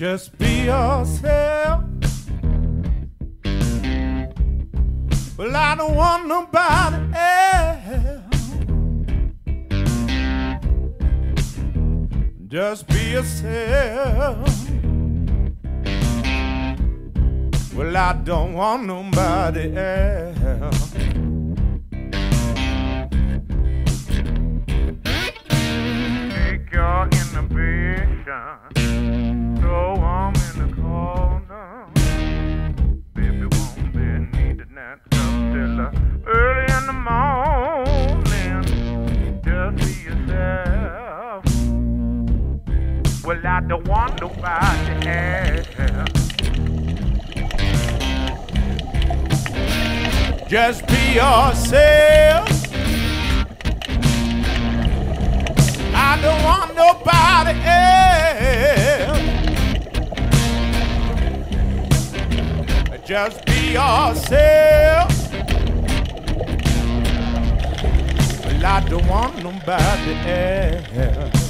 Just be yourself. Well, I don't want nobody else. Just be yourself. Well, I don't want nobody else. Take your inhibition. Uh, well, I don't want nobody else. Just be yourself. Just be yourself. Well, I don't want nobody else.